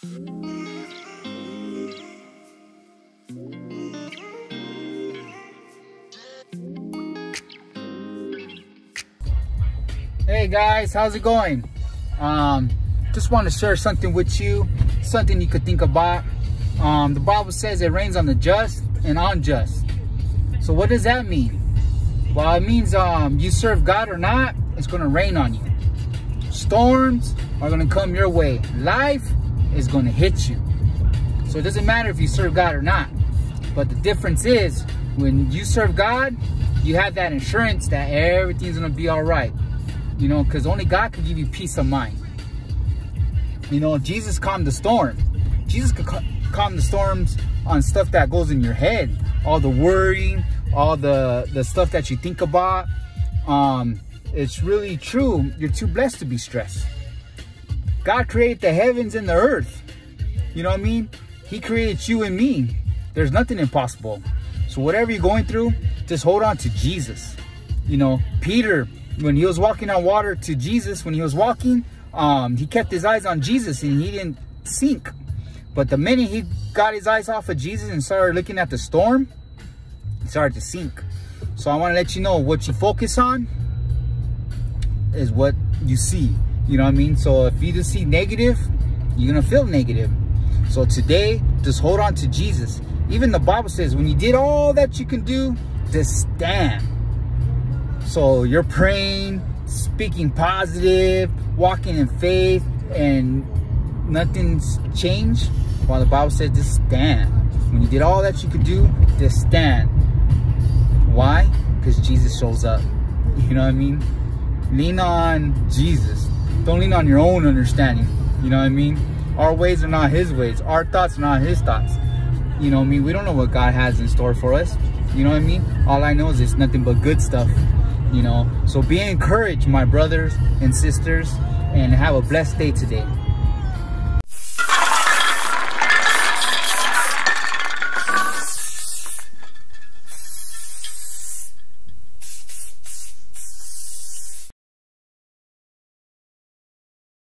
Hey guys, how's it going? Um, just want to share something with you, something you could think about. Um, the Bible says it rains on the just and unjust. So what does that mean? Well, it means um, you serve God or not, it's going to rain on you. Storms are going to come your way. Life is going to hit you. So it doesn't matter if you serve God or not. But the difference is when you serve God, you have that insurance that everything's going to be all right. You know, because only God can give you peace of mind. You know, Jesus calmed the storm. Jesus could calm the storms on stuff that goes in your head. All the worrying, all the, the stuff that you think about. Um, it's really true. You're too blessed to be stressed. God created the heavens and the earth. You know what I mean? He created you and me. There's nothing impossible. So whatever you're going through, just hold on to Jesus. You know, Peter, when he was walking on water to Jesus, when he was walking, um, he kept his eyes on Jesus and he didn't sink. But the minute he got his eyes off of Jesus and started looking at the storm, he started to sink. So I want to let you know what you focus on is what you see. You know what I mean? So if you just see negative, you're going to feel negative. So today, just hold on to Jesus. Even the Bible says, when you did all that you can do, just stand. So you're praying, speaking positive, walking in faith, and nothing's changed. While the Bible says, just stand. When you did all that you could do, just stand. Why? Because Jesus shows up. You know what I mean? Lean on Jesus. Don't lean on your own understanding. You know what I mean? Our ways are not his ways. Our thoughts are not his thoughts. You know what I mean? We don't know what God has in store for us. You know what I mean? All I know is it's nothing but good stuff. You know? So be encouraged, my brothers and sisters, and have a blessed day today.